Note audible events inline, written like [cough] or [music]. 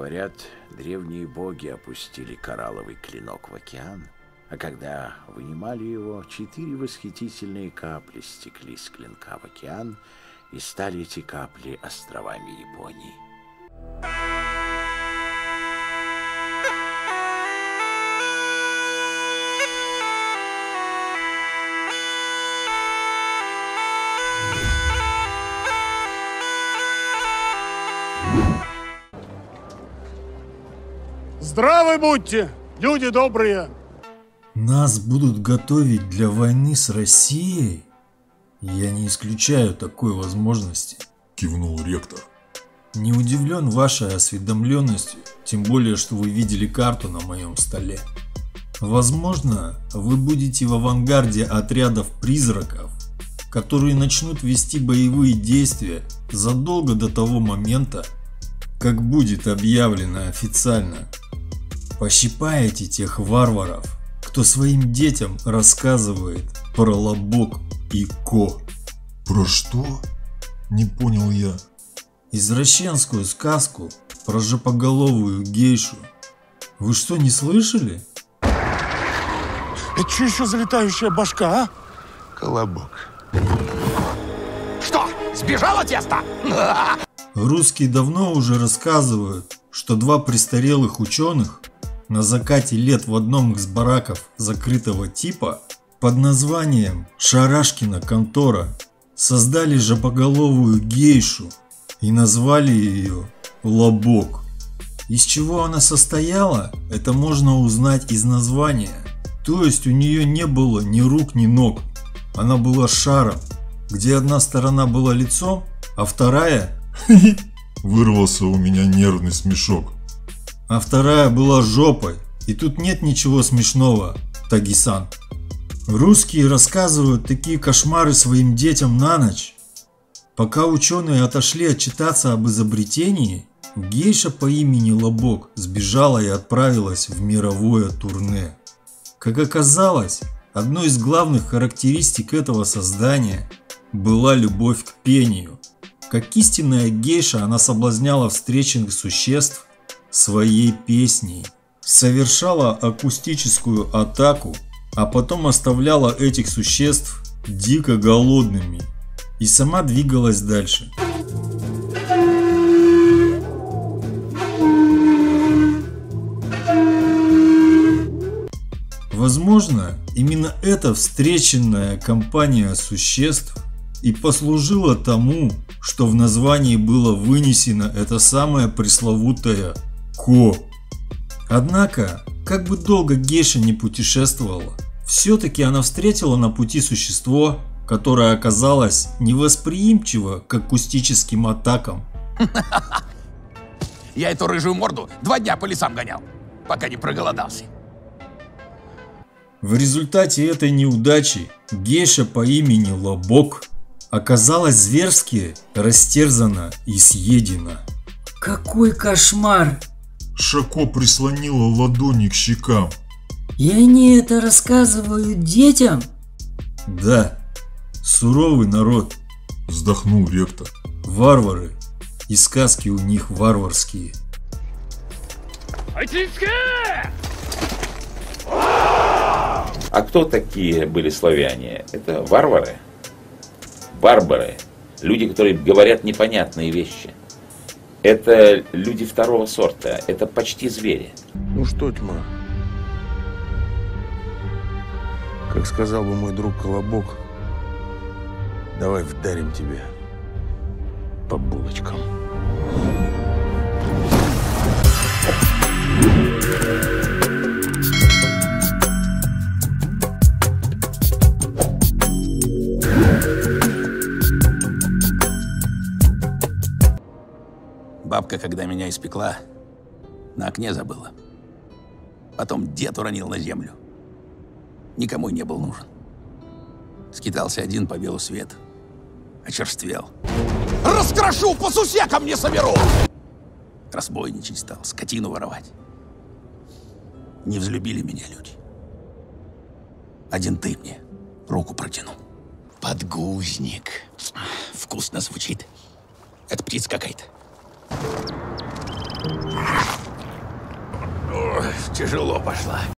Говорят, древние боги опустили коралловый клинок в океан, а когда вынимали его, четыре восхитительные капли стекли с клинка в океан, и стали эти капли островами Японии. Здравы будьте, люди добрые! Нас будут готовить для войны с Россией? Я не исключаю такой возможности. Кивнул ректор. Не удивлен вашей осведомленностью, тем более, что вы видели карту на моем столе. Возможно, вы будете в авангарде отрядов призраков, которые начнут вести боевые действия задолго до того момента, как будет объявлено официально. Пощипаете тех варваров, кто своим детям рассказывает про лобок и ко. Про что? Не понял я. Извращенскую сказку про жопоголовую гейшу. Вы что, не слышали? Это что еще за летающая башка, а? Колобок. Что, сбежало тесто? Русские давно уже рассказывают, что два престарелых ученых на закате лет в одном из бараков закрытого типа под названием «Шарашкина контора» создали жопоголовую гейшу и назвали ее «Лобок». Из чего она состояла, это можно узнать из названия. То есть у нее не было ни рук, ни ног. Она была шаром, где одна сторона была лицом, а вторая [laughs] Вырвался у меня нервный смешок. А вторая была жопой. И тут нет ничего смешного, Тагисан. Русские рассказывают такие кошмары своим детям на ночь. Пока ученые отошли отчитаться об изобретении, гейша по имени Лобок сбежала и отправилась в мировое турне. Как оказалось, одной из главных характеристик этого создания была любовь к пению. Как истинная гейша она соблазняла встреченных существ своей песней, совершала акустическую атаку, а потом оставляла этих существ дико голодными и сама двигалась дальше. Возможно, именно эта встреченная компания существ и послужила тому, что в названии было вынесено это самое пресловутое «ко». Однако, как бы долго Гейша не путешествовала, все-таки она встретила на пути существо, которое оказалось невосприимчиво к акустическим атакам. [laughs] Я эту рыжую морду два дня по лесам гонял, пока не проголодался. В результате этой неудачи гейша по имени Лобок оказалась зверски растерзана и съедена. Какой кошмар! Шако прислонила ладони к щекам. И они это рассказывают детям? Да, суровый народ, Вздохнул ректор. варвары, и сказки у них варварские. А кто такие были славяне? Это варвары? Барбары. Люди, которые говорят непонятные вещи. Это люди второго сорта. Это почти звери. Ну что, тьма? Как сказал бы мой друг Колобок, давай вдарим тебе по булочкам. Бабка, когда меня испекла, на окне забыла. Потом дед уронил на землю. Никому не был нужен. Скитался один по белу свету. Очерствел. Раскрошу, по сусекам не соберу! Разбойничать стал, скотину воровать. Не взлюбили меня люди. Один ты мне руку протянул. Подгузник. Вкусно звучит. Это птица какая-то. Ой, тяжело пошла.